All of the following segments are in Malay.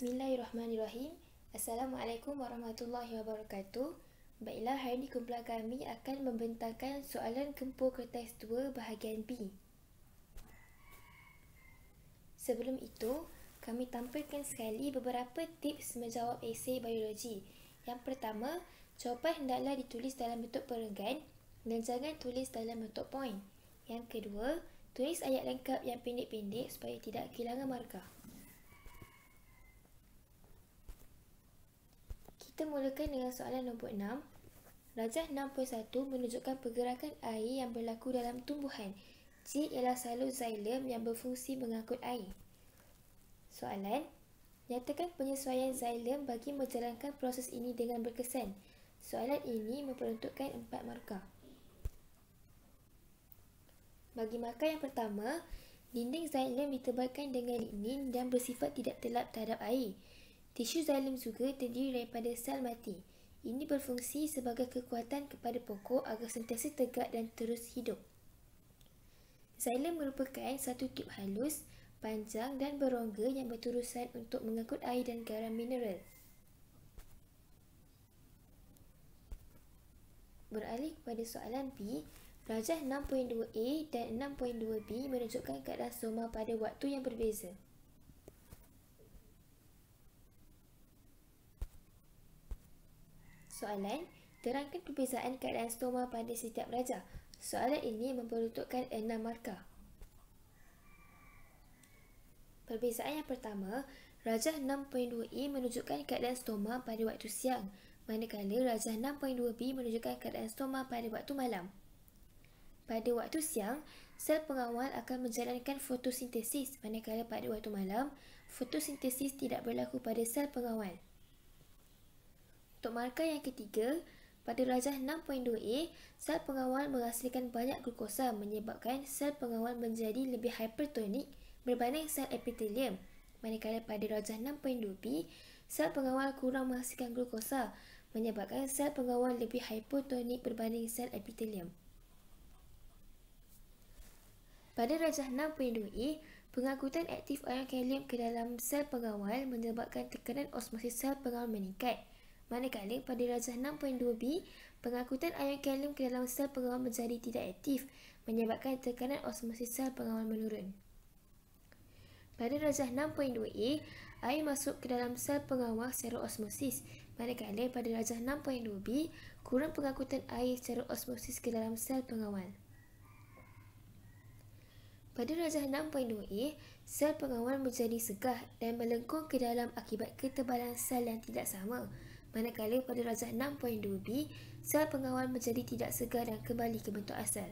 Bismillahirrahmanirrahim. Assalamualaikum warahmatullahi wabarakatuh. Baiklah, hari ini kumpulan kami akan membentangkan soalan gempur kertas 2 bahagian B. Sebelum itu, kami tampilkan sekali beberapa tips menjawab esei biologi. Yang pertama, jawapan hendaklah ditulis dalam bentuk perenggan dan jangan tulis dalam bentuk poin. Yang kedua, tulis ayat lengkap yang pendek-pendek supaya tidak kehilangan markah. Kita mulakan dengan soalan nombor 6. Rajah 6.1 menunjukkan pergerakan air yang berlaku dalam tumbuhan. J ialah salur xylem yang berfungsi mengangkut air. Soalan, nyatakan penyesuaian xylem bagi menjalankan proses ini dengan berkesan. Soalan ini memperuntukkan 4 markah. Bagi markah yang pertama, dinding xylem ditebalkan dengan lignin dan bersifat tidak telap terhadap air. Tisu xylem juga terdiri daripada sel mati. Ini berfungsi sebagai kekuatan kepada pokok agar sentiasa tegak dan terus hidup. Xylem merupakan satu tube halus, panjang dan berongga yang berterusan untuk mengangkut air dan garam mineral. Beralih kepada soalan B, rajah 6.2a dan 6.2b menunjukkan keadaan stoma pada waktu yang berbeza. Soalan, terangkan perbezaan keadaan stoma pada setiap rajah. Soalan ini memperuntukkan enam markah. Perbezaan yang pertama, rajah 6.2a menunjukkan keadaan stoma pada waktu siang, manakala rajah 6.2b menunjukkan keadaan stoma pada waktu malam. Pada waktu siang, sel pengawal akan menjalankan fotosintesis, manakala pada waktu malam, fotosintesis tidak berlaku pada sel pengawal. Untuk markah yang ketiga, pada rajah 6.2a, sel pengawal menghasilkan banyak glukosa menyebabkan sel pengawal menjadi lebih hipertonik berbanding sel epitelium. Manakala pada rajah 6.2b, sel pengawal kurang menghasilkan glukosa menyebabkan sel pengawal lebih hipotonik berbanding sel epitelium. Pada rajah 6.2a, pengangkutan aktif ion kalium ke dalam sel pengawal menyebabkan tekanan osmosis sel pengawal meningkat. Manakala pada rajah 6.2b, pengangkutan ion kalium ke dalam sel pengawal menjadi tidak aktif, menyebabkan tekanan osmosis sel pengawal menurun. Pada rajah 6.2a, air masuk ke dalam sel pengawal secara osmosis, manakala pada rajah 6.2b, kurang pengangkutan air secara osmosis ke dalam sel pengawal. Pada rajah 6.2a, sel pengawal menjadi segah dan melengkung ke dalam akibat ketebalan sel yang tidak sama manakala pada rajah 6.2b, sel pengawal menjadi tidak segar dan kembali ke bentuk asal.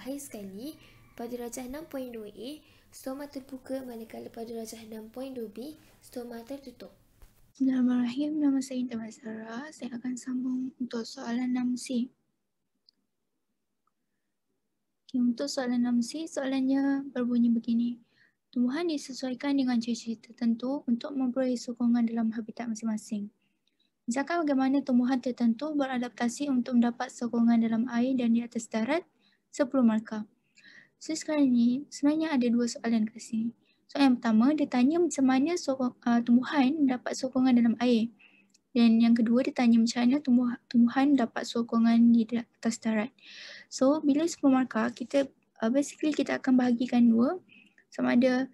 Akhir sekali, pada rajah 6.2a, stoma terbuka manakala pada rajah 6.2b, stoma tertutup. Bismillahirrahmanirrahim. Nama saya Intan Basara. Saya akan sambung untuk soalan 6C. Okay, untuk soalan 6C, soalannya berbunyi begini. Tumbuhan disesuaikan dengan ciri-ciri tertentu untuk memperoleh sokongan dalam habitat masing-masing. Misalkan bagaimana tumbuhan tertentu beradaptasi untuk mendapat sokongan dalam air dan di atas darat, 10 markah. So sekarang ni sebenarnya ada dua soalan kat sini. Soalan yang pertama, dia tanya macam mana sokong, uh, tumbuhan mendapat sokongan dalam air. Dan yang kedua, dia tanya macam mana tumbuh, tumbuhan dapat sokongan di atas darat. So, bila 10 markah, kita uh, basically kita akan bahagikan dua sama ada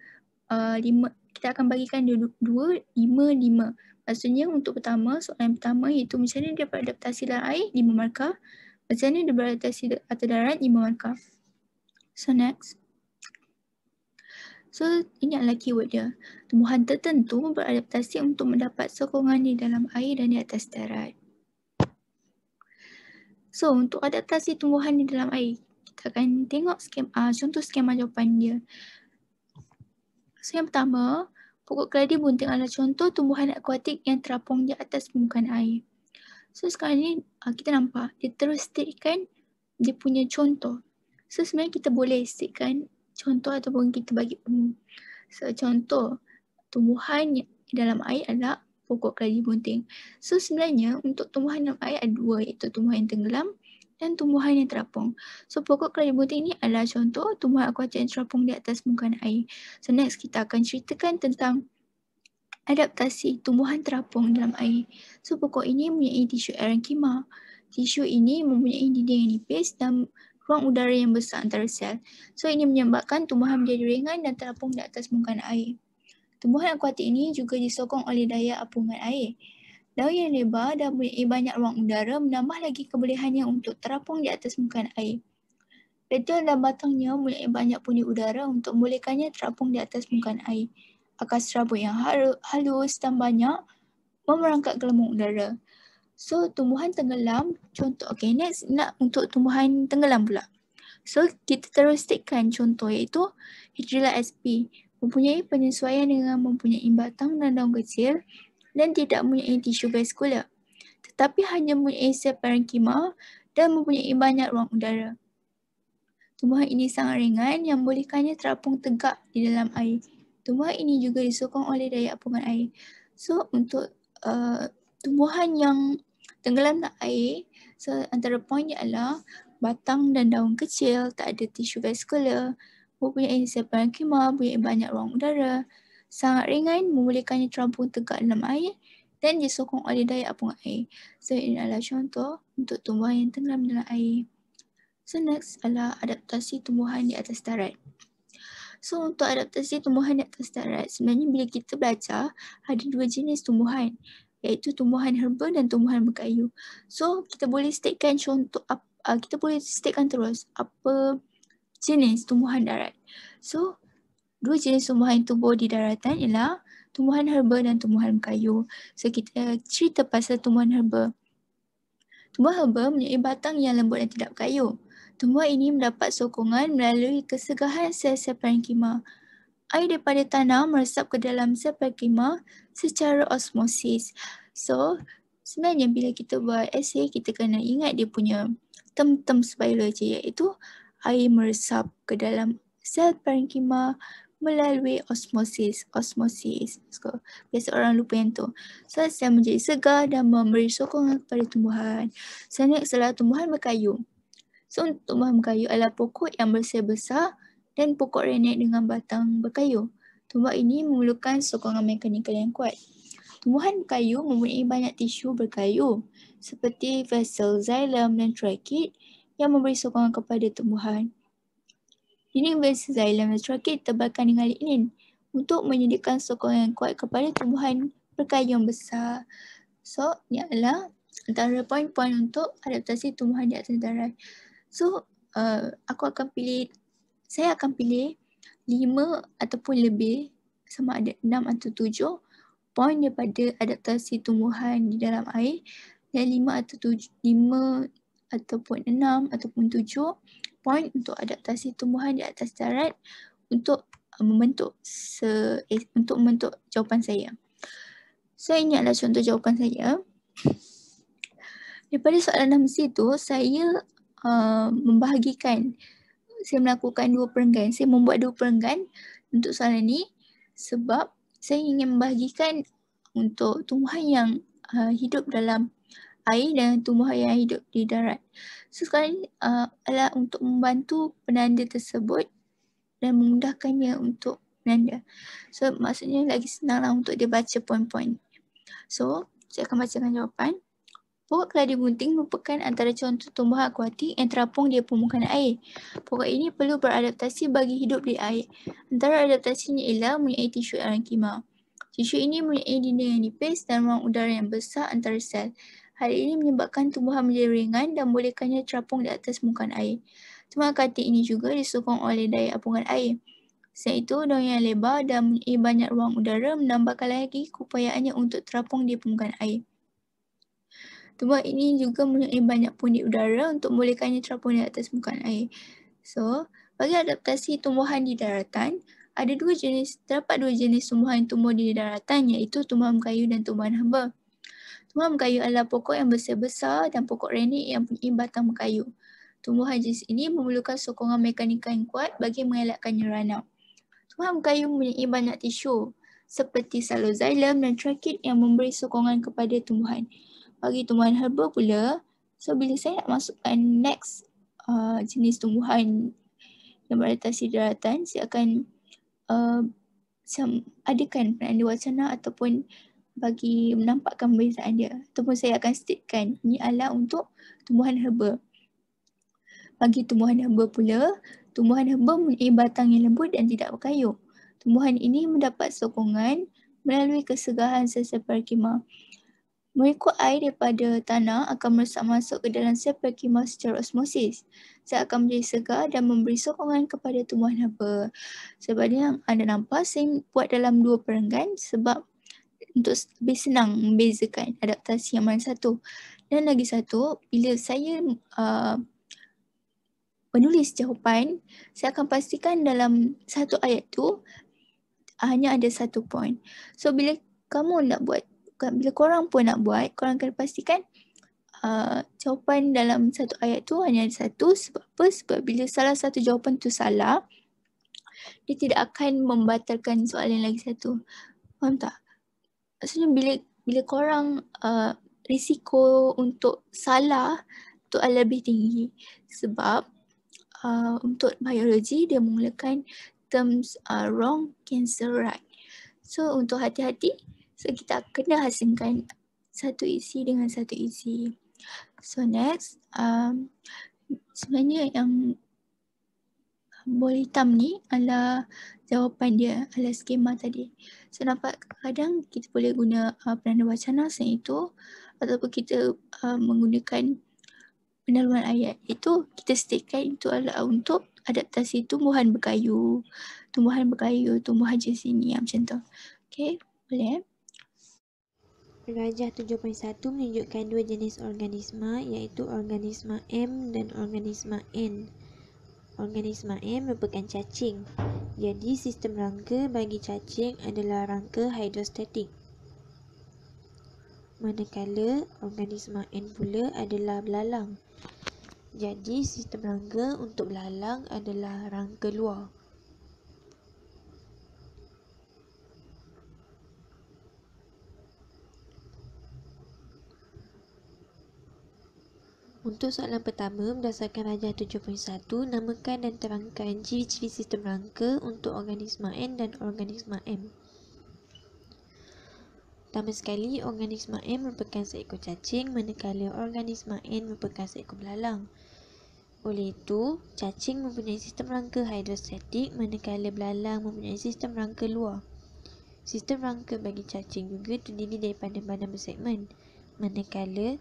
uh, lima, kita akan bagikan dua, dua, lima, lima. Maksudnya untuk pertama, soalan pertama iaitu macam mana dia beradaptasi dalam air, lima markah. Macam mana dia beradaptasi atas darat, lima markah. So next. So ini adalah keyword dia. Tumbuhan tertentu beradaptasi untuk mendapat sokongan di dalam air dan di atas darat. So untuk adaptasi tumbuhan di dalam air, kita akan tengok skem, uh, contoh skema jawapan dia. So yang pertama, pokok keladi bunting adalah contoh tumbuhan akuatik yang terapung di atas permukaan air. So sekarang ni uh, kita nampak dia terus statekan dia punya contoh. So sebenarnya kita boleh statekan contoh ataupun kita bagi umum. So contoh tumbuhan dalam air adalah pokok keladi bunting. So sebenarnya untuk tumbuhan dalam air ada dua iaitu tumbuhan yang tenggelam dan tumbuhan yang terapung. So pokok keladi bunting ini adalah contoh tumbuhan akuatik yang terapung di atas permukaan air. So next kita akan ceritakan tentang adaptasi tumbuhan terapung dalam air. So pokok ini mempunyai tisu erenkima. Tisu ini mempunyai dinding yang nipis dan ruang udara yang besar antara sel. So ini menyebabkan tumbuhan menjadi ringan dan terapung di atas permukaan air. Tumbuhan akuatik ini juga disokong oleh daya apungan air. Daun yang lebar dan mempunyai banyak ruang udara menambah lagi kebolehannya untuk terapung di atas permukaan air. Petal dan batangnya mempunyai banyak pundi udara untuk membolehkannya terapung di atas permukaan air. Akar serabut yang halus dan banyak memerangkap gelembung udara. So, tumbuhan tenggelam, contoh, okay, next nak untuk tumbuhan tenggelam pula. So, kita terus takkan contoh iaitu Hydrilla sp mempunyai penyesuaian dengan mempunyai batang dan daun kecil dan tidak mempunyai tisu vaskular tetapi hanya mempunyai sel parenkima dan mempunyai banyak ruang udara. Tumbuhan ini sangat ringan yang membolehkannya terapung tegak di dalam air. Tumbuhan ini juga disokong oleh daya apungan air. So untuk uh, tumbuhan yang tenggelam dalam air, so, antara poinnya adalah batang dan daun kecil, tak ada tisu vaskular, mempunyai sel parenkima, mempunyai banyak ruang udara, sangat ringan, membolehkannya terampung tegak dalam air dan disokong oleh daya apung air. So ini adalah contoh untuk tumbuhan yang tenggelam dalam air. So next adalah adaptasi tumbuhan di atas darat. So untuk adaptasi tumbuhan di atas darat, sebenarnya bila kita belajar ada dua jenis tumbuhan iaitu tumbuhan herba dan tumbuhan berkayu. So kita boleh statekan contoh, uh, kita boleh statekan terus apa jenis tumbuhan darat. So, dua jenis tumbuhan yang tumbuh di daratan ialah tumbuhan herba dan tumbuhan kayu. So, kita cerita pasal tumbuhan herba. Tumbuhan herba mempunyai batang yang lembut dan tidak berkayu. Tumbuhan ini mendapat sokongan melalui kesegahan sel-sel parenkima. Air daripada tanah meresap ke dalam sel parenkima secara osmosis. So, sebenarnya bila kita buat esay, kita kena ingat dia punya term-term biologi iaitu air meresap ke dalam sel parenkima melalui osmosis. Osmosis. So, biasa orang lupa yang tu. So, sel menjadi segar dan memberi sokongan kepada tumbuhan. Selanjutnya adalah tumbuhan berkayu. So, tumbuhan berkayu adalah pokok yang bersel besar dan pokok renek dengan batang berkayu. Tumbuhan ini memerlukan sokongan mekanikal yang kuat. Tumbuhan berkayu mempunyai banyak tisu berkayu seperti vessel, xylem dan trachea yang memberi sokongan kepada tumbuhan. Ini versi xylem trakit tebalkan dengan lignin untuk menyediakan sokongan yang kuat kepada tumbuhan berkayu yang besar. So, ini adalah antara poin-poin untuk adaptasi tumbuhan di atas darat. So, uh, aku akan pilih, saya akan pilih lima ataupun lebih sama ada enam atau tujuh poin daripada adaptasi tumbuhan di dalam air dan lima atau tujuh, lima ataupun enam ataupun tujuh poin untuk adaptasi tumbuhan di atas darat untuk uh, membentuk se eh, untuk membentuk jawapan saya. So ini adalah contoh jawapan saya. Daripada soalan 6C tu saya uh, membahagikan saya melakukan dua perenggan. Saya membuat dua perenggan untuk soalan ni sebab saya ingin membahagikan untuk tumbuhan yang uh, hidup dalam air dan tumbuhan yang hidup di darat. So sekarang uh, adalah untuk membantu penanda tersebut dan memudahkannya untuk penanda. So maksudnya lagi senanglah untuk dia baca poin-poin. So saya akan bacakan jawapan. Pokok keladi bunting merupakan antara contoh tumbuhan akuatik yang terapung di permukaan air. Pokok ini perlu beradaptasi bagi hidup di air. Antara adaptasinya ialah mempunyai tisu arankima. Tisu ini mempunyai dinding yang nipis dan ruang udara yang besar antara sel. Hal ini menyebabkan tumbuhan menjadi ringan dan bolehkannya terapung di atas permukaan air. Tumbuhan katik ini juga disokong oleh daya apungan air. Selain itu, daun yang lebar dan mempunyai banyak ruang udara menambahkan lagi keupayaannya untuk terapung di permukaan air. Tumbuhan ini juga mempunyai banyak pundi udara untuk membolehkannya terapung di atas permukaan air. So, bagi adaptasi tumbuhan di daratan, ada dua jenis, terdapat dua jenis tumbuhan yang tumbuh di daratan iaitu tumbuhan kayu dan tumbuhan hamba. Tumbuhan mekayu adalah pokok yang besar-besar dan pokok renik yang punya batang mekayu. Tumbuhan jenis ini memerlukan sokongan mekanika yang kuat bagi mengelakkannya ranau. Tumbuhan mekayu mempunyai banyak tisu seperti saloxylem dan trachea yang memberi sokongan kepada tumbuhan. Bagi tumbuhan herba pula, so bila saya nak masukkan next uh, jenis tumbuhan yang beradaptasi daratan, saya akan uh, adakan penanda wacana ataupun bagi menampakkan perbezaan dia ataupun saya akan statekan ini adalah untuk tumbuhan herba. Bagi tumbuhan herba pula, tumbuhan herba mempunyai batang yang lembut dan tidak berkayu. Tumbuhan ini mendapat sokongan melalui kesegahan sel-sel parenkima. Mengikut air daripada tanah akan meresap masuk ke dalam sel parenkima secara osmosis. Saya akan menjadi segar dan memberi sokongan kepada tumbuhan herba. Sebab yang anda nampak saya buat dalam dua perenggan sebab untuk lebih senang membezakan adaptasi yang mana satu. Dan lagi satu, bila saya uh, menulis jawapan, saya akan pastikan dalam satu ayat tu hanya ada satu point. So bila kamu nak buat bila korang pun nak buat, korang kena pastikan uh, jawapan dalam satu ayat tu hanya ada satu. Sebab apa? Sebab bila salah satu jawapan tu salah, dia tidak akan membatalkan soalan lagi satu. Faham tak? Maksudnya bila bila korang uh, risiko untuk salah tu lebih tinggi. Sebab uh, untuk biologi dia menggunakan terms uh, wrong, cancel, right. So untuk hati-hati, So kita kena hasilkan satu isi dengan satu isi. So next, um, sebenarnya yang bola hitam ni adalah jawapan dia, adalah skema tadi. So nampak kadang kita boleh guna uh, penanda wacana selain itu ataupun kita uh, menggunakan penaluan ayat. Itu kita statekan itu adalah untuk adaptasi tumbuhan berkayu, tumbuhan berkayu, tumbuhan jenis ini macam tu. Okay, boleh eh? Rajah 7.1 menunjukkan dua jenis organisma iaitu organisma M dan organisma N. Organisma M merupakan cacing. Jadi sistem rangka bagi cacing adalah rangka hidrostatik. Manakala organisma N pula adalah belalang. Jadi sistem rangka untuk belalang adalah rangka luar. Untuk soalan pertama, berdasarkan rajah 7.1, namakan dan terangkan ciri-ciri sistem rangka untuk organisma N dan organisma M. Pertama sekali, organisma M merupakan seekor cacing manakala organisma N merupakan seekor belalang. Oleh itu, cacing mempunyai sistem rangka hidrostatik manakala belalang mempunyai sistem rangka luar. Sistem rangka bagi cacing juga terdiri daripada badan bersegmen manakala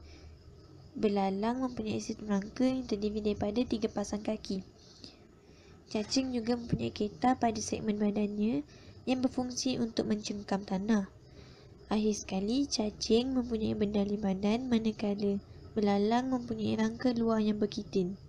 Belalang mempunyai sistem rangka yang terdiri daripada tiga pasang kaki. Cacing juga mempunyai kereta pada segmen badannya yang berfungsi untuk mencengkam tanah. Akhir sekali, cacing mempunyai bendali badan manakala belalang mempunyai rangka luar yang berkitin.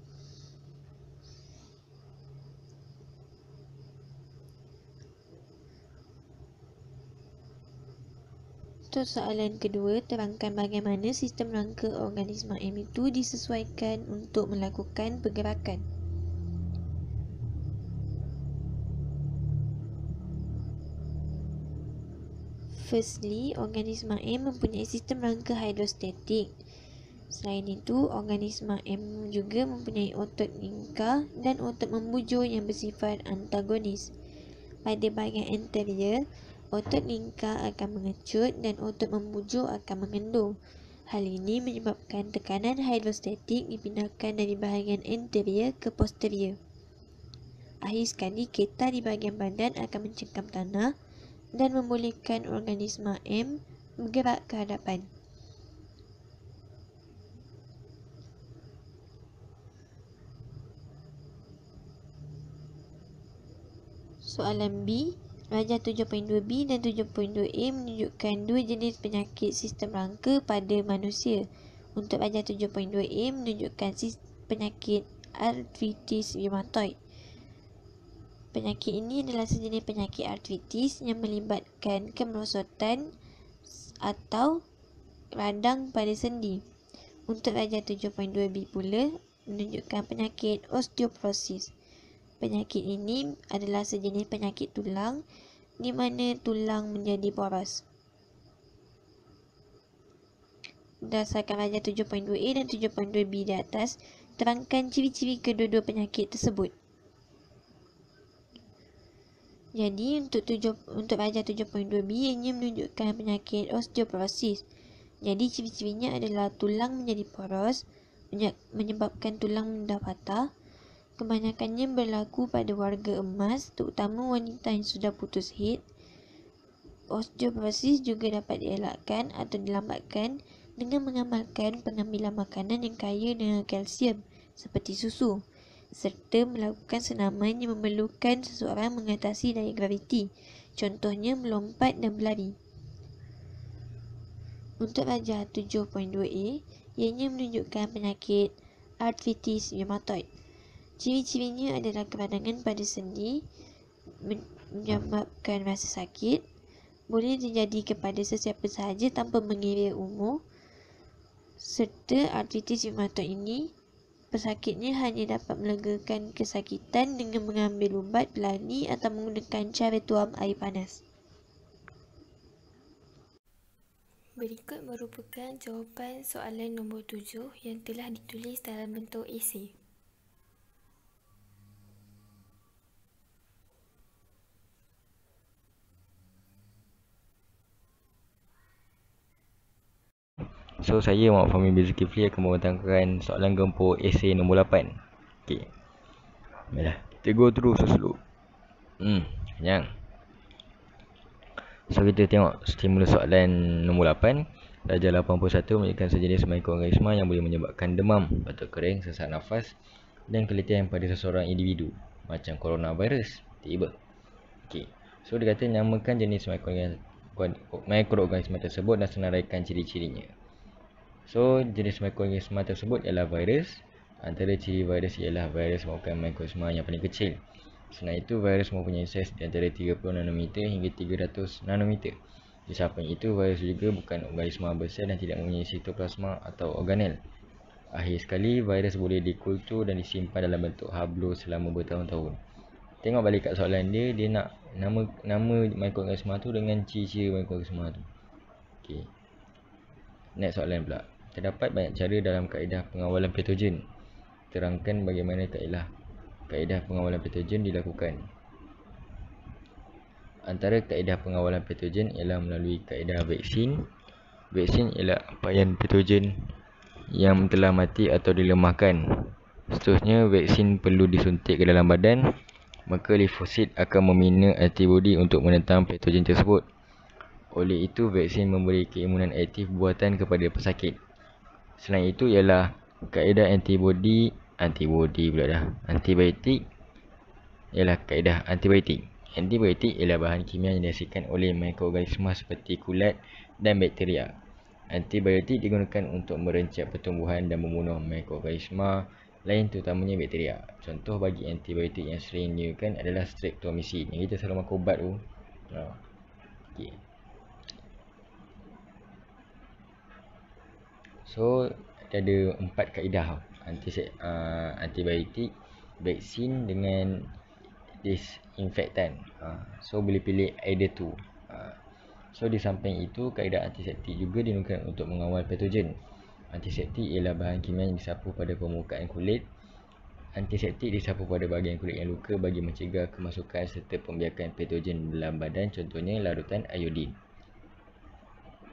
Untuk soalan kedua, terangkan bagaimana sistem rangka organisma M itu disesuaikan untuk melakukan pergerakan. Firstly, organisma M mempunyai sistem rangka hidrostatik. Selain itu, organisma M juga mempunyai otot lingkar dan otot membujur yang bersifat antagonis. Pada bahagian anterior, otot lingkar akan mengecut dan otot membujur akan mengendur. Hal ini menyebabkan tekanan hidrostatik dipindahkan dari bahagian anterior ke posterior. Akhir sekali, ketar di bahagian badan akan mencengkam tanah dan membolehkan organisma M bergerak ke hadapan. Soalan B, Rajah 7.2b dan 7.2a menunjukkan dua jenis penyakit sistem rangka pada manusia. Untuk rajah 7.2a menunjukkan penyakit arthritis rheumatoid. Penyakit ini adalah sejenis penyakit arthritis yang melibatkan kemerosotan atau radang pada sendi. Untuk rajah 7.2b pula menunjukkan penyakit osteoporosis. Penyakit ini adalah sejenis penyakit tulang di mana tulang menjadi poros. Berdasarkan rajah 7.2a dan 7.2b di atas, terangkan ciri-ciri kedua-dua penyakit tersebut. Jadi untuk tujuh, untuk bahagian 7.2b ianya menunjukkan penyakit osteoporosis. Jadi ciri-cirinya adalah tulang menjadi poros, menyebabkan tulang mudah patah. Kebanyakannya berlaku pada warga emas, terutama wanita yang sudah putus haid. Osteoporosis juga dapat dielakkan atau dilambatkan dengan mengamalkan pengambilan makanan yang kaya dengan kalsium seperti susu serta melakukan senaman yang memerlukan seseorang mengatasi daya graviti. Contohnya melompat dan berlari. Untuk rajah 7.2a, ianya menunjukkan penyakit arthritis rheumatoid. Ciri-cirinya adalah keradangan pada sendi, menyebabkan rasa sakit, boleh terjadi kepada sesiapa sahaja tanpa mengira umur, serta arthritis rheumatoid ini Pesakitnya hanya dapat melegakan kesakitan dengan mengambil ubat pelani atau menggunakan cara tuam air panas. Berikut merupakan jawapan soalan nombor tujuh yang telah ditulis dalam bentuk esei. So saya Muhammad Fahmi bin Zulkifli akan membentangkan soalan gempur esei nombor 8 Okay Baiklah Kita go through so Hmm Kenyang. So kita tengok stimulus soalan nombor 8 Darjah 81 menunjukkan sejenis mikroorganisma yang boleh menyebabkan demam, batuk kering, sesak nafas dan keletihan pada seseorang individu macam coronavirus. Tiba. Okey. So dia kata namakan jenis mikroorganisma tersebut dan senaraikan ciri-cirinya. So, jenis mikroorganisma tersebut ialah virus. Antara ciri virus ialah virus merupakan mikroorganisma yang paling kecil. Selain itu, virus mempunyai saiz di antara 30 nanometer hingga 300 nanometer. Di samping itu, virus juga bukan organisma besar dan tidak mempunyai sitoplasma atau organel. Akhir sekali, virus boleh dikultur dan disimpan dalam bentuk hablo selama bertahun-tahun. Tengok balik kat soalan dia, dia nak nama nama mikroorganisma tu dengan ciri-ciri mikroorganisma tu. Okay. Next soalan pula. Terdapat banyak cara dalam kaedah pengawalan patogen. Terangkan bagaimana kaedah kaedah pengawalan patogen dilakukan. Antara kaedah pengawalan patogen ialah melalui kaedah vaksin. Vaksin ialah ampayan patogen yang telah mati atau dilemahkan. Seterusnya, vaksin perlu disuntik ke dalam badan. Maka limfosit akan membina antibodi untuk menentang patogen tersebut. Oleh itu, vaksin memberi keimunan aktif buatan kepada pesakit. Selain itu ialah kaedah antibody, antibody pula dah. Antibiotik ialah kaedah antibiotik. Antibiotik ialah bahan kimia yang dihasilkan oleh mikroorganisma seperti kulat dan bakteria. Antibiotik digunakan untuk merencap pertumbuhan dan membunuh mikroorganisma lain terutamanya bakteria. Contoh bagi antibiotik yang sering digunakan adalah streptomycin. Yang kita selalu makan ubat tu. Ha. Okay. So ada empat kaedah anti uh, antibiotik, vaksin dengan disinfektan. Uh, so boleh pilih either two. Uh, so di samping itu kaedah antiseptik juga digunakan untuk mengawal patogen. Antiseptik ialah bahan kimia yang disapu pada permukaan kulit. Antiseptik disapu pada bahagian kulit yang luka bagi mencegah kemasukan serta pembiakan patogen dalam badan contohnya larutan iodin.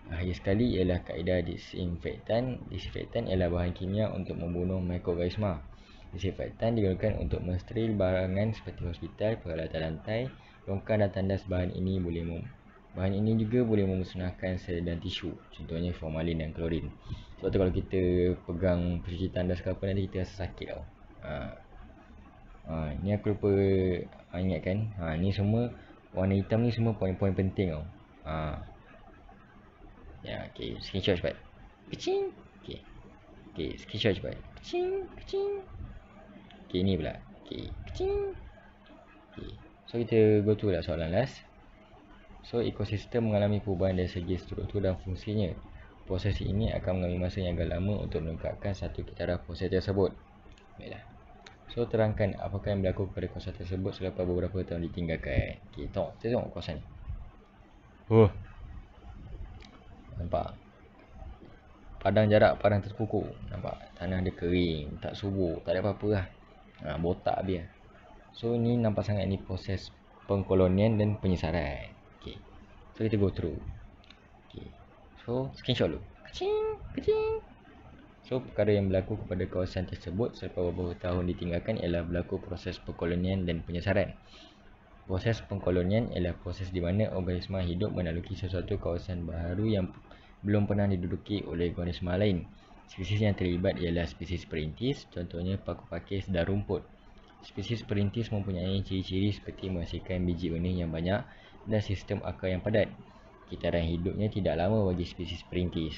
Akhir sekali ialah kaedah disinfektan. Disinfektan ialah bahan kimia untuk membunuh mikroorganisma. Disinfektan digunakan untuk mensteril barangan seperti hospital, peralatan lantai, longkang dan tandas bahan ini boleh mem Bahan ini juga boleh memusnahkan sel dan tisu. Contohnya formalin dan klorin. Sebab tu kalau kita pegang pencuci tandas ke apa nanti kita rasa sakit tau. Ha. Ha, ni aku lupa ingatkan. Ha, ni semua warna hitam ni semua poin-poin penting tau. Ha. Ya, okey, screenshot cepat. Kecing. Okey. Okey, screenshot cepat. Kecing, kecing. Okey, ni pula. Okey, kecing. Okey. So kita go to lah soalan last. So ekosistem mengalami perubahan dari segi struktur dan fungsinya. Proses ini akan mengambil masa yang agak lama untuk melengkapkan satu taraf proses tersebut. Baiklah. So terangkan apakah yang berlaku pada kawasan tersebut selepas beberapa tahun ditinggalkan. Okey, tengok, kita tengok kawasan ni. Oh. Nampak Padang jarak padang terkukuh Nampak Tanah dia kering Tak subur Tak ada apa-apa lah ha, Botak dia So ni nampak sangat ni proses pengkolonian dan penyesaran. Okay. So kita go through. Okay. So screenshot dulu. Kecing, kecing. So perkara yang berlaku kepada kawasan tersebut selepas beberapa tahun ditinggalkan ialah berlaku proses pengkolonian dan penyesaran. Proses pengkolonian ialah proses di mana organisma hidup menaluki sesuatu kawasan baru yang belum pernah diduduki oleh organisma lain. Spesies yang terlibat ialah spesies perintis, contohnya paku pakis dan rumput. Spesies perintis mempunyai ciri-ciri seperti menghasilkan biji benih yang banyak dan sistem akar yang padat. Kitaran hidupnya tidak lama bagi spesies perintis.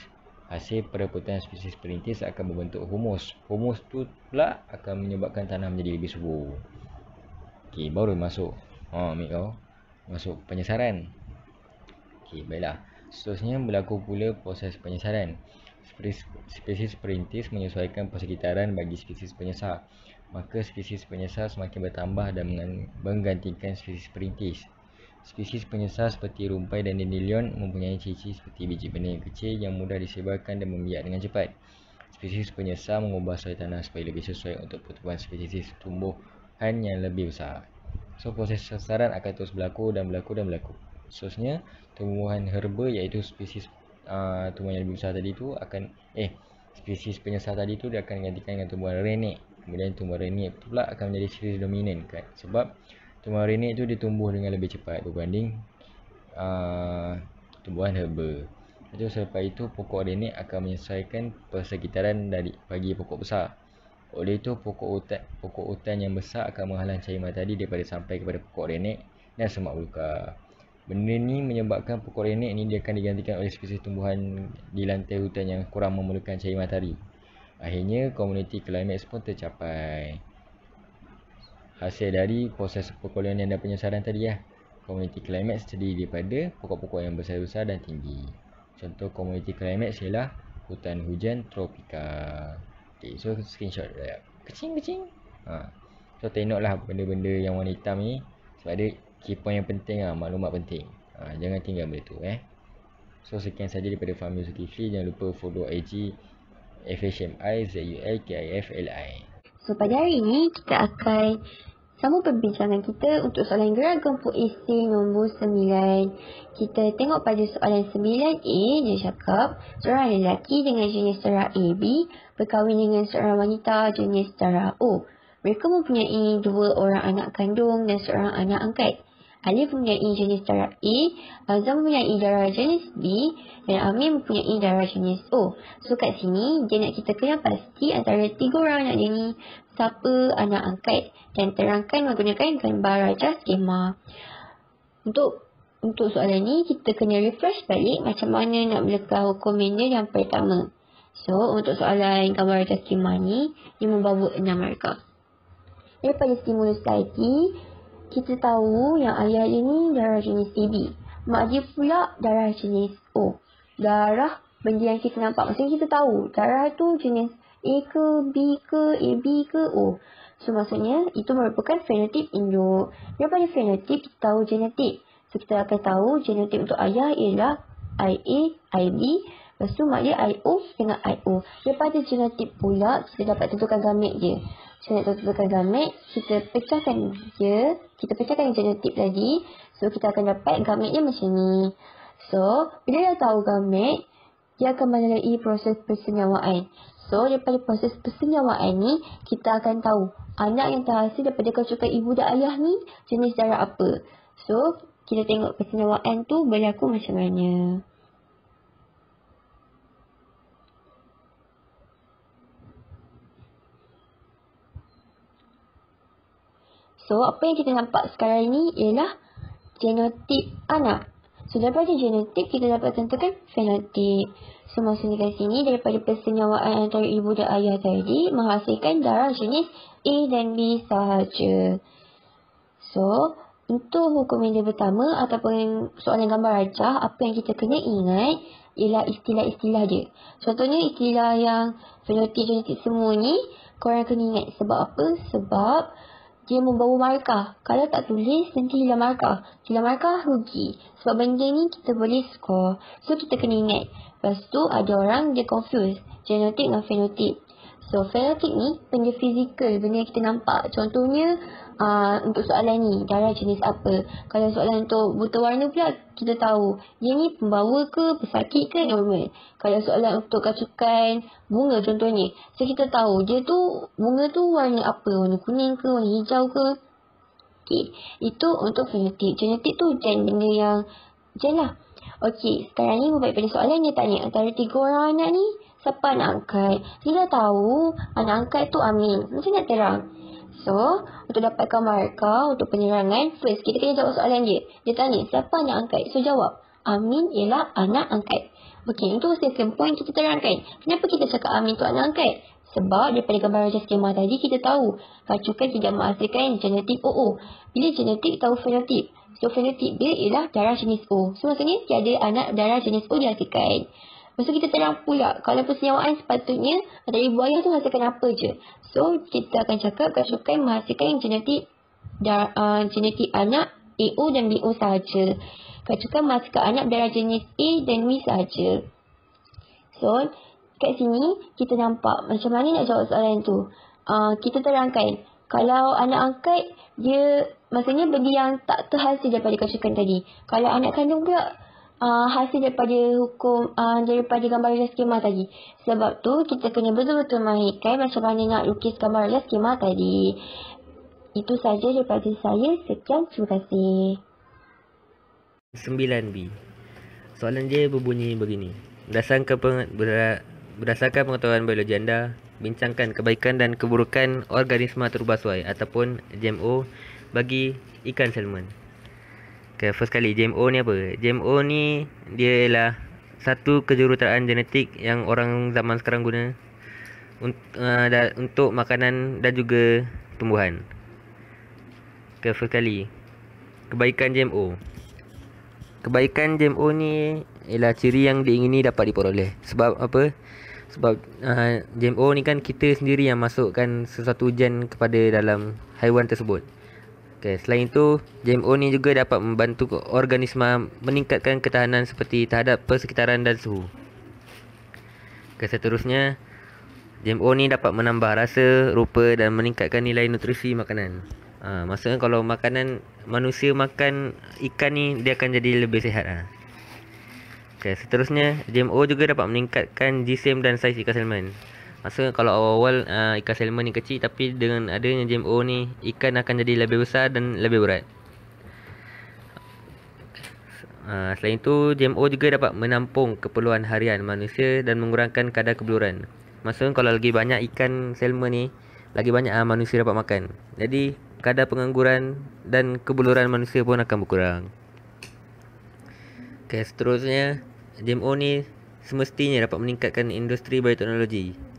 Hasil perebutan spesies perintis akan membentuk humus. Humus tu pula akan menyebabkan tanah menjadi lebih subur. Okey, baru masuk Ha, kau. Masuk penyesaran. Okey, baiklah. Seterusnya berlaku pula proses penyesaran. Spesies perintis menyesuaikan persekitaran bagi spesies penyesar. Maka spesies penyesar semakin bertambah dan menggantikan spesies perintis. Spesies penyesar seperti rumpai dan dandelion mempunyai ciri-ciri seperti biji benih kecil yang mudah disebarkan dan membiak dengan cepat. Spesies penyesar mengubah soil tanah supaya lebih sesuai untuk pertumbuhan spesies tumbuhan yang lebih besar. So proses sasaran akan terus berlaku dan berlaku dan berlaku. Seterusnya tumbuhan herba iaitu spesies uh, tumbuhan yang lebih besar tadi tu akan eh spesies penyesal tadi tu dia akan digantikan dengan tumbuhan renek. Kemudian tumbuhan renek pula akan menjadi spesies dominan kan. Sebab tumbuhan renek tu dia tumbuh dengan lebih cepat berbanding uh, tumbuhan herba. Jadi selepas itu pokok renek akan menyelesaikan persekitaran dari bagi pokok besar. Oleh itu pokok hutan, pokok hutan yang besar akan menghalang cahaya matahari daripada sampai kepada pokok renek dan semak belukar. Benda ni menyebabkan pokok renek ni dia akan digantikan oleh spesies tumbuhan di lantai hutan yang kurang memerlukan cahaya matahari. Akhirnya komuniti climax pun tercapai. Hasil dari proses perkolonian dan penyesaran tadi lah. Komuniti climax terdiri daripada pokok-pokok yang besar-besar dan tinggi. Contoh komuniti climax ialah hutan hujan tropika. Okay, so screenshot dia. Kecing kecing. Ha. So tengoklah benda-benda yang warna hitam ni sebab dia key point yang penting lah, maklumat penting. Ha, jangan tinggal benda tu eh. So sekian saja daripada Fahmi Zulkifli. Jangan lupa follow IG FHMI ZULKIFLI. So pada hari ini kita akan sama perbincangan kita untuk soalan geragam puisi nombor 9. Kita tengok pada soalan 9A, dia cakap, seorang lelaki dengan jenis darah AB berkahwin dengan seorang wanita jenis darah O. Mereka mempunyai dua orang anak kandung dan seorang anak angkat. Alif mempunyai jenis darah A, Azam mempunyai darah jenis B dan Amir mempunyai darah jenis O. So kat sini dia nak kita kenal pasti antara tiga orang anak dia ni siapa anak angkat dan terangkan menggunakan gambar raja skema. Untuk untuk soalan ni kita kena refresh balik macam mana nak melekat hukum dia yang pertama. So untuk soalan gambar raja skema ni dia membawa enam markah. Daripada stimulus tadi, kita tahu yang ayah dia ni darah jenis AB. Mak dia pula darah jenis O. Darah benda yang kita nampak. Maksudnya kita tahu darah tu jenis A ke B ke AB ke O. So maksudnya itu merupakan fenotip induk. Daripada fenotip kita tahu genetik. So kita akan tahu genetik untuk ayah ialah IA, IB. Lepas tu mak dia IO dengan IO. Daripada genetik pula kita dapat tentukan gamet dia. So nak tentukan gamet, kita pecahkan dia kita pecahkan genetik tadi. So, kita akan dapat gamet dia macam ni. So, bila dah tahu gamet, dia akan melalui proses persenyawaan. So, daripada proses persenyawaan ni, kita akan tahu anak yang terhasil daripada kecukupan ibu dan ayah ni jenis darah apa. So, kita tengok persenyawaan tu berlaku macam mana. So, apa yang kita nampak sekarang ini ialah genotip anak. So, daripada genotip, kita dapat tentukan fenotip. So, maksudnya kat sini, daripada persenyawaan antara ibu dan ayah tadi, menghasilkan darah jenis A dan B sahaja. So, untuk hukum yang pertama ataupun soalan gambar rajah, apa yang kita kena ingat ialah istilah-istilah dia. Contohnya istilah yang fenotip genetik semua ni, korang kena ingat sebab apa? Sebab dia membawa markah. Kalau tak tulis, nanti hilang markah. Hilang markah, rugi. Sebab benda ni kita boleh score. So, kita kena ingat. Lepas tu, ada orang dia confuse. Genotip dengan fenotip. So, fenotip ni benda fizikal, benda yang kita nampak. Contohnya, uh, untuk soalan ni, darah jenis apa. Kalau soalan untuk buta warna pula, kita tahu dia ni pembawa ke, pesakit ke, normal. Kalau soalan untuk kacukan bunga contohnya, so kita tahu dia tu, bunga tu warna apa, warna kuning ke, warna hijau ke. Okay, itu untuk fenotip. Genetik tu gen benda yang gen lah. Okey, sekarang ni berbalik pada soalan dia tanya antara tiga orang anak ni, siapa anak angkat? Dia dah tahu anak angkat tu Amin. Macam nak terang? So, untuk dapatkan markah untuk penyerangan, first kita kena jawab soalan dia. Dia tanya, siapa anak angkat? So, jawab. Amin ialah anak angkat. Okey, itu second point kita terangkan. Kenapa kita cakap Amin tu anak angkat? Sebab daripada gambar raja skema tadi kita tahu kacukan tidak menghasilkan genetik OO. Bila genetik tahu fenotip. So fenotip dia ialah darah jenis O. So maksudnya tiada anak darah jenis O dihasilkan. Maksud kita terang pula kalau persenyawaan sepatutnya dari buaya tu hasilkan apa je. So kita akan cakap kacukan menghasilkan genetik dar, uh, genetik anak AO dan BO sahaja. Kacukan menghasilkan anak darah jenis A dan B sahaja. So kat sini kita nampak macam mana nak jawab soalan tu. Uh, kita terangkan kalau anak angkat dia maksudnya benda yang tak terhasil daripada kacukan tadi. Kalau anak kandung pula uh, hasil daripada hukum uh, daripada gambar skema tadi. Sebab tu kita kena betul-betul mahirkan macam mana nak lukis gambar skema tadi. Itu saja daripada saya. Sekian, terima kasih. 9B. Soalan dia berbunyi begini. Berdasarkan, peng, ber, berdasarkan pengetahuan biologi anda, bincangkan kebaikan dan keburukan organisma terbasuai ataupun GMO bagi ikan salmon. Okay, first kali GMO ni apa? GMO ni dia ialah satu kejuruteraan genetik yang orang zaman sekarang guna uh, untuk makanan dan juga tumbuhan. Okay, first kali. Kebaikan GMO. Kebaikan GMO ni ialah ciri yang diingini dapat diperoleh. Sebab apa? Sebab uh, GMO ni kan kita sendiri yang masukkan sesuatu gen kepada dalam haiwan tersebut. Okay, selain itu, GMO ni juga dapat membantu organisma meningkatkan ketahanan seperti terhadap persekitaran dan suhu. Okay, seterusnya, GMO ni dapat menambah rasa, rupa dan meningkatkan nilai nutrisi makanan. Ha, maksudnya kalau makanan manusia makan ikan ni dia akan jadi lebih sihat. Ha. Okay, seterusnya GMO juga dapat meningkatkan jisim dan saiz ikan salmon. Maksudnya kalau awal-awal uh, ikan salmon ni kecil tapi dengan adanya GMO ni ikan akan jadi lebih besar dan lebih berat. Uh, selain itu GMO juga dapat menampung keperluan harian manusia dan mengurangkan kadar kebeluran. Maksudnya kalau lagi banyak ikan salmon ni lagi banyak uh, manusia dapat makan. Jadi kadar pengangguran dan kebuluran manusia pun akan berkurang. Okay, seterusnya, GMO ni semestinya dapat meningkatkan industri bioteknologi.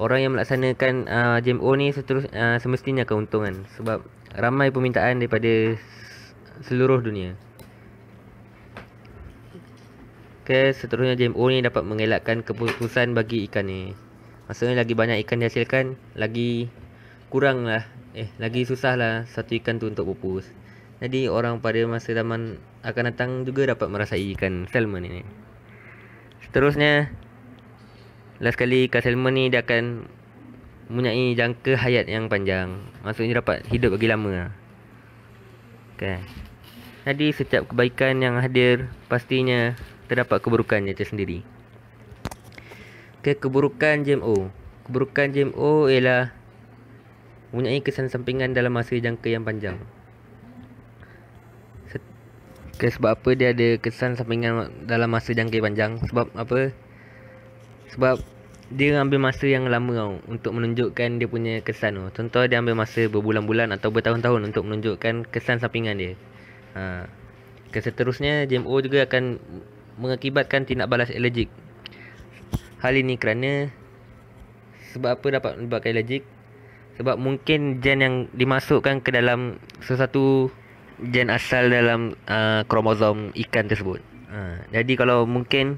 Orang yang melaksanakan uh, GMO ni seterus, uh, semestinya keuntungan sebab ramai permintaan daripada seluruh dunia. Okay, seterusnya GMO ni dapat mengelakkan keputusan bagi ikan ni. Maksudnya lagi banyak ikan dihasilkan, lagi kurang lah Eh lagi susah lah satu ikan tu untuk pupus Jadi orang pada masa zaman akan datang juga dapat merasai ikan salmon ini Seterusnya Last kali ikan salmon ni dia akan Mempunyai jangka hayat yang panjang Maksudnya dapat hidup lagi lama okay. Jadi setiap kebaikan yang hadir Pastinya terdapat keburukannya tersendiri Okay, keburukan GMO Keburukan GMO ialah mempunyai kesan sampingan dalam masa jangka yang panjang. Ke sebab apa dia ada kesan sampingan dalam masa jangka panjang? Sebab apa? Sebab dia ambil masa yang lama tau untuk menunjukkan dia punya kesan tu. Contoh dia ambil masa berbulan-bulan atau bertahun-tahun untuk menunjukkan kesan sampingan dia. Ha. Keseterusnya GMO juga akan mengakibatkan tindak balas alergik. Hal ini kerana sebab apa dapat menyebabkan alergik? Sebab mungkin gen yang dimasukkan ke dalam sesuatu gen asal dalam uh, kromosom ikan tersebut. Uh, jadi kalau mungkin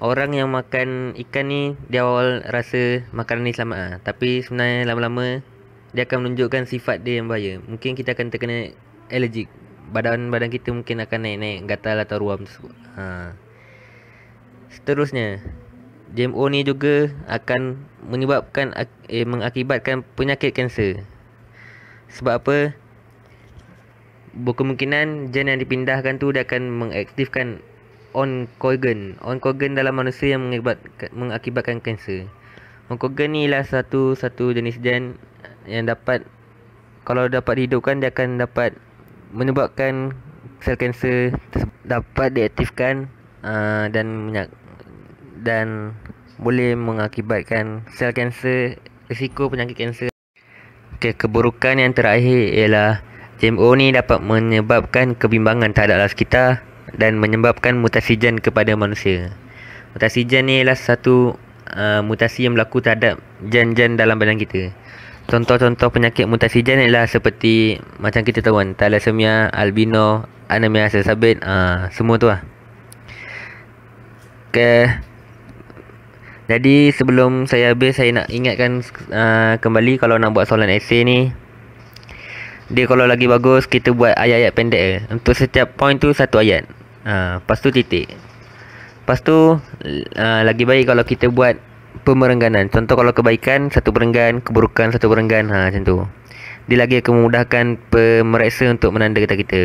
orang yang makan ikan ni dia awal rasa makanan ni selamat ah. Tapi sebenarnya lama-lama dia akan menunjukkan sifat dia yang bahaya. Mungkin kita akan terkena allergic. Badan-badan kita mungkin akan naik-naik gatal atau ruam tersebut. Ha. Seterusnya GMO ni juga akan menyebabkan eh, mengakibatkan penyakit kanser. Sebab apa? Berkemungkinan gen yang dipindahkan tu dia akan mengaktifkan oncogen. Oncogen dalam manusia yang mengakibatkan, mengakibatkan kanser. Oncogen ni ialah satu satu jenis gen yang dapat kalau dapat dihidupkan dia akan dapat menyebabkan sel kanser dapat diaktifkan uh, dan menyak dan boleh mengakibatkan sel kanser risiko penyakit kanser. Okey, keburukan yang terakhir ialah GMO ni dapat menyebabkan kebimbangan terhadap alam sekitar dan menyebabkan mutasi gen kepada manusia. Mutasi gen ni ialah satu uh, mutasi yang berlaku terhadap gen-gen dalam badan kita. Contoh-contoh penyakit mutasi gen ialah seperti macam kita tahu kan, thalassemia, albino, anemia sel sabit, uh, semua tu lah. Okay. Jadi sebelum saya habis saya nak ingatkan uh, kembali kalau nak buat soalan esei ni dia kalau lagi bagus kita buat ayat-ayat pendek. Untuk setiap point tu satu ayat. Ha, lepas tu titik. Lepas tu uh, lagi baik kalau kita buat pemerengganan. Contoh kalau kebaikan satu perenggan, keburukan satu perenggan. Ha macam tu. Dia lagi akan memudahkan pemeriksa untuk menanda kata kita.